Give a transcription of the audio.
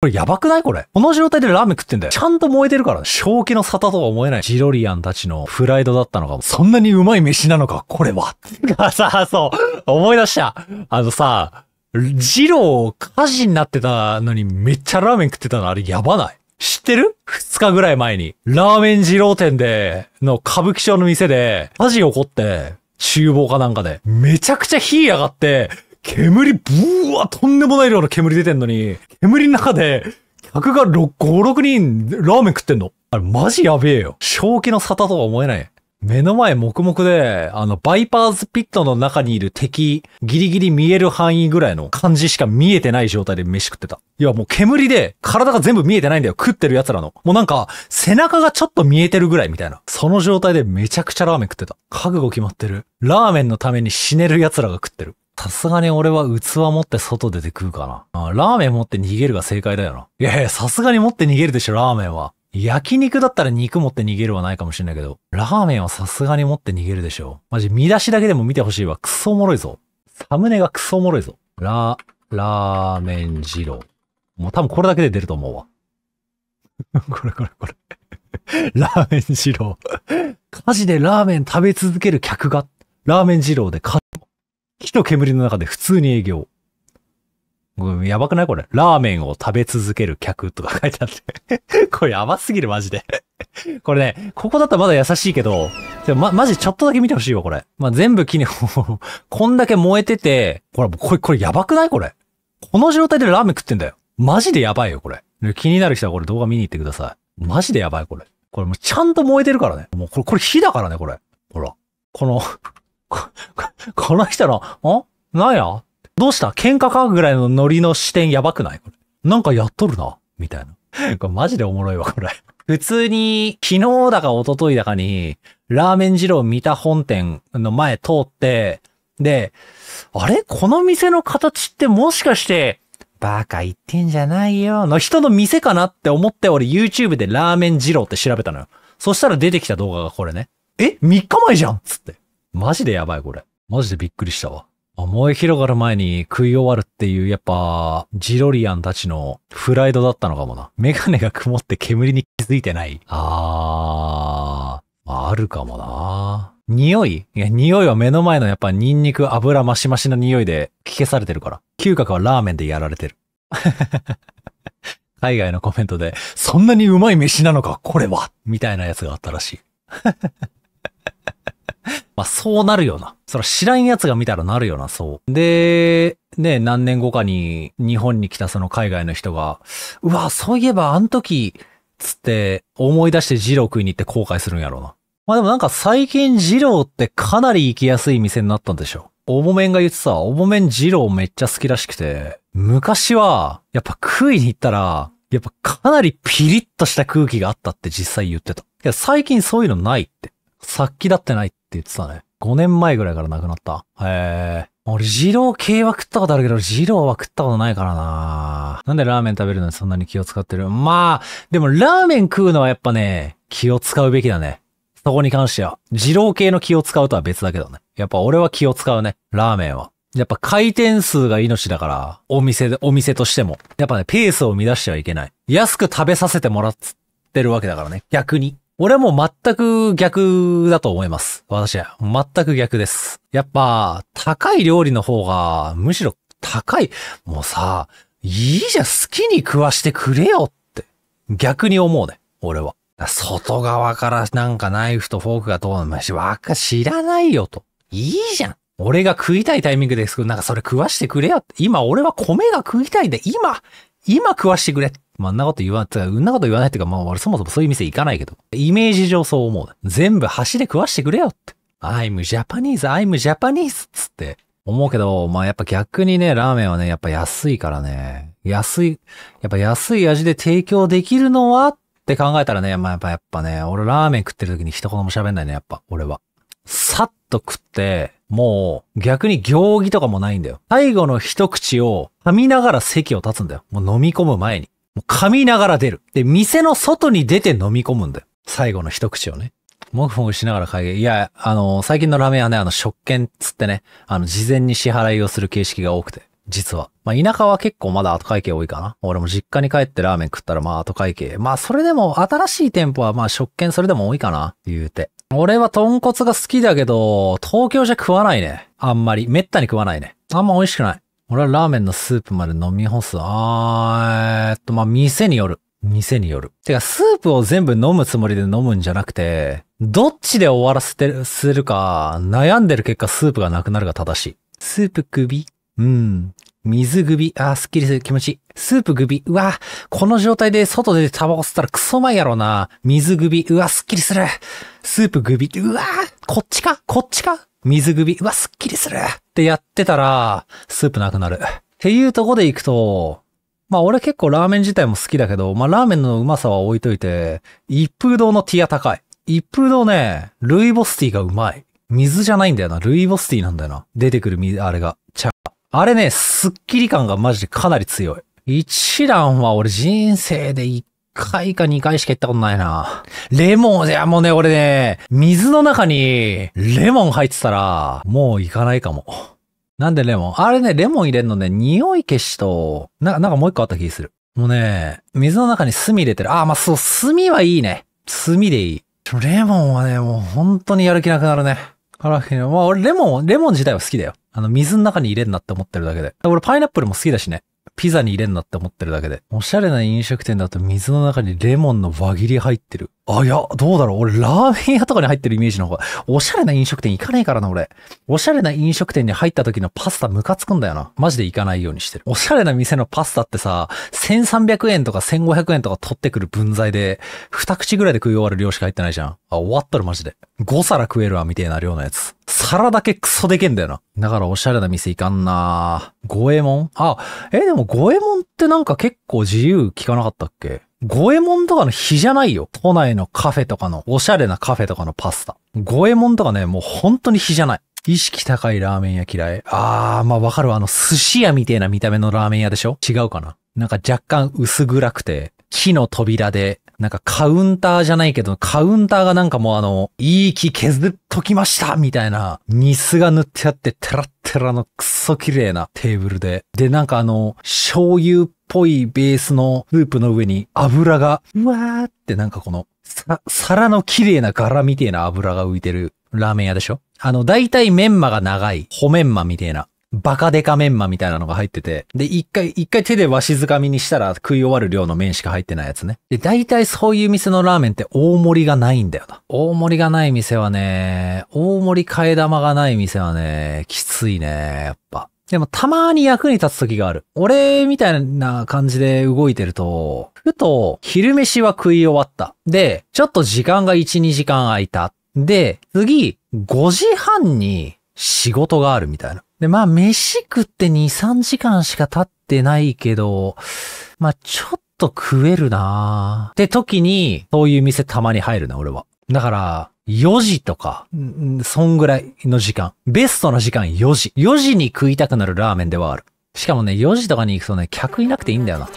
これやばくない？これ。この状態でラーメン食ってんだよ。ちゃんと燃えてるから、正気の沙汰とは思えない。ジロリアンたちのプライドだったのかも。そんなにうまい飯なのか、これは。が さ、そう、思い出した。あのさ、ジロー火事になってたのにめっちゃラーメン食ってたのあれやばない？知ってる？二日ぐらい前に、ラーメン二郎店で、の歌舞伎町の店で、火事起こって、厨房かなんかで、めちゃくちゃ火上がって、煙、ブワーとんでもない量の煙出てんのに、煙の中で、客が6、5、6人ラーメン食ってんの。あれマジやべえよ。正気の沙汰とは思えない。目の前モクモクで、あの、バイパーズピットの中にいる敵、ギリギリ見える範囲ぐらいの感じしか見えてない状態で飯食ってた。いや、もう煙で体が全部見えてないんだよ。食ってる奴らの。もうなんか、背中がちょっと見えてるぐらいみたいな。その状態でめちゃくちゃラーメン食ってた。覚悟決まってる。ラーメンのために死ねる奴らが食ってる。さすがに俺は器持って外出て食うかな。あラーメン持って逃げるが正解だよな。いやいや、さすがに持って逃げるでしょ、ラーメンは。焼肉だったら肉持って逃げるはないかもしれないけど、ラーメンはさすがに持って逃げるでしょ。マジ見出しだけでも見てほしいわ。クソおもろいぞ。サムネがクソおもろいぞ。ラ、ラーメン二郎。もう多分これだけで出ると思うわ。これこれこれ。ラーメン二郎。火事でラーメン食べ続ける客が、ラーメン二郎で火火と煙の中で普通に営業。やばくない？これ。ラーメンを食べ続ける客とか書いてあって これやばすぎるマジでこれね、ここだったらまだ優しいけど、でもま、マジちょっとだけ見てほしいわ、これ。まあ、全部木にこんだけ燃えてて、これ、これ、これやばくない？これ。この状態でラーメン食ってんだよ。マジでやばいよ、これ。気になる人はこれ動画見に行ってください。マジでやばい、これ。これもうちゃんと燃えてるからね。もうこれ、これ火だからね、これ。ほら。このこ、の人の、ん？なんや？どうした？喧嘩かぐらいのノリの視点やばくない？これ。なんかやっとるな？みたいな。これマジでおもろいわ、これ。普通に、昨日だか一昨日だかに、ラーメン二郎見た本店の前通って、で、あれ？この店の形ってもしかして、バカ言ってんじゃないよ。の人の店かなって思って俺 YouTube でラーメン二郎って調べたのよ。そしたら出てきた動画がこれね。え ?3 日前じゃんつって。マジでやばいこれ。マジでびっくりしたわ。燃え広がる前に食い終わるっていう、やっぱ、ジロリアンたちのプライドだったのかもな。メガネが曇って煙に気づいてない。あー、あるかもな。匂い？いや、匂いは目の前のやっぱニンニク油マシマシな匂いで消されてるから。嗅覚はラーメンでやられてる。海外のコメントで、そんなにうまい飯なのか、これはみたいなやつがあったらしい。まあそうなるよな。そら知らん奴が見たらなるよな、そう。で、ね、何年後かに日本に来たその海外の人が、うわ、そういえばあの時、つって思い出してジロー食いに行って後悔するんやろうな。まあでもなんか最近ジローってかなり行きやすい店になったんでしょ。おぼめんが言ってた、おぼめんジローめっちゃ好きらしくて、昔は、やっぱ食いに行ったら、やっぱかなりピリッとした空気があったって実際言ってた。いや、最近そういうのないって。殺気だってないってって言ってたね。5年前ぐらいから亡くなった。へえ。俺、二郎系は食ったことあるけど、二郎は食ったことないからななんでラーメン食べるのにそんなに気を使ってる？まあ、でもラーメン食うのはやっぱね、気を使うべきだね。そこに関しては。二郎系の気を使うとは別だけどね。やっぱ俺は気を使うね。ラーメンは。やっぱ回転数が命だから、お店で、お店としても。やっぱね、ペースを乱してはいけない。安く食べさせてもらってるわけだからね。逆に。俺はもう全く逆だと思います。私は。全く逆です。やっぱ、高い料理の方が、むしろ高い。もうさ、いいじゃん、好きに食わしてくれよって。逆に思うね。俺は。外側からなんかナイフとフォークが通るの、し、わか、知らないよと。いいじゃん。俺が食いたいタイミングですけど、なんかそれ食わしてくれよって。今俺は米が食いたいんで、今、今食わしてくれ。まあ、んなこと言わない、うんなこと言わないっていうか、まあ、俺そもそもそういう店行かないけど、イメージ上そう思う。全部箸で食わしてくれよって。I'm Japanese, I'm Japanese つって思うけど、まあやっぱ逆にね、ラーメンはね、やっぱ安いからね、安い、やっぱ安い味で提供できるのは？って考えたらね、まあやっぱやっぱね、俺ラーメン食ってる時に一言も喋んないね、やっぱ、俺は。さっと食って、もう逆に行儀とかもないんだよ。最後の一口を噛みながら席を立つんだよ。もう飲み込む前に。もう噛みながら出る。で、店の外に出て飲み込むんだよ。最後の一口をね。もぐもぐしながら会議。いや、あの、最近のラーメンはね、あの、食券つってね、あの、事前に支払いをする形式が多くて。実は。まあ、田舎は結構まだ後会計多いかな。俺も実家に帰ってラーメン食ったらまあ後会計。まあ、それでも新しい店舗はまあ食券それでも多いかな。言うて。俺は豚骨が好きだけど、東京じゃ食わないね。あんまり。めったに食わないね。あんま美味しくない。俺はラーメンのスープまで飲み干す。あー、えっと、まあ、店による。店による。てか、スープを全部飲むつもりで飲むんじゃなくて、どっちで終わらせてするか、悩んでる結果スープがなくなるが正しい。スープ首うん。水首。あー、すっきりする。気持ちいい。スープ首。うわ、この状態で外でタバコ吸ったらクソまいやろな。水首。うわ、すっきりする。スープ首。うわ、こっちか？こっちか？水首。うわ、すっきりする。ってやってたら、スープなくなる。っていうとこで行くと、まあ俺結構ラーメン自体も好きだけど、まあラーメンのうまさは置いといて、一風堂のティア高い。一風堂ね、ルイボスティーがうまい。水じゃないんだよな。ルイボスティーなんだよな。出てくる水、あれが。茶。あれね、スッキリ感がマジでかなり強い。一蘭は俺人生で一回か二回しか行ったことないな。レモン、いやもうね、俺ね、水の中にレモン入ってたら、もう行かないかも。なんでレモン？あれね、レモン入れるのね、匂い消しと、な、なんかもう一個あった気する。もうね、水の中に炭入れてる。あ、まあ、そう、炭はいいね。炭でいい。レモンはね、もう本当にやる気なくなるね。から。まあ俺レモン、レモン自体は好きだよ。あの、水の中に入れんなって思ってるだけで。俺パイナップルも好きだしね。ピザに入れんなって思ってるだけで。おしゃれな飲食店だと水の中にレモンの輪切り入ってる。あ、いや、どうだろう。俺、ラーメン屋とかに入ってるイメージの方が、おしゃれな飲食店行かねえからな、俺。おしゃれな飲食店に入った時のパスタムカつくんだよな。マジで行かないようにしてる。おしゃれな店のパスタってさ、1300円とか1500円とか取ってくる分際で、二口ぐらいで食い終わる量しか入ってないじゃん。あ、終わったるマジで。5皿食えるわ、みたいな量のやつ。皿だけクソでけんだよな。だからおしゃれな店行かんな五右衛門？あ、え、でも五右衛門ってなんか結構自由聞かなかったっけ？五右衛門とかの日じゃないよ。都内のカフェとかの、おしゃれなカフェとかのパスタ。五右衛門とかね、もう本当に日じゃない。意識高いラーメン屋嫌い。あー、まあわかるわ。あの、寿司屋みたいな見た目のラーメン屋でしょ？違うかな？なんか若干薄暗くて、木の扉で、なんかカウンターじゃないけど、カウンターがなんかもうあの、いい木削っときましたみたいな、ニスが塗ってあって、テラッテラのクソ綺麗なテーブルで。で、なんかあの、醤油っぽいベースのスープの上に油が、うわーってなんかこの、さ、皿の綺麗な柄みたいな油が浮いてるラーメン屋でしょ？あの、大体メンマが長い、ホメンマみたいな。バカデカメンマみたいなのが入ってて、で、一回、一回手でわしづかみにしたら食い終わる量の麺しか入ってないやつね。で、大体そういう店のラーメンって大盛りがないんだよな。大盛りがない店はね、大盛り替え玉がない店はね、きついね、やっぱ。でもたまに役に立つ時がある。俺みたいな感じで動いてると、ふと昼飯は食い終わった。で、ちょっと時間が1、2時間空いた。で、次、5時半に仕事があるみたいな。で、まあ、飯食って2、3時間しか経ってないけど、まあ、ちょっと食えるなーって時に、そういう店たまに入るな、俺は。だから、4時とか、そんぐらいの時間。ベストの時間4時。4時に食いたくなるラーメンではある。しかもね、4時とかに行くとね、客いなくていいんだよな。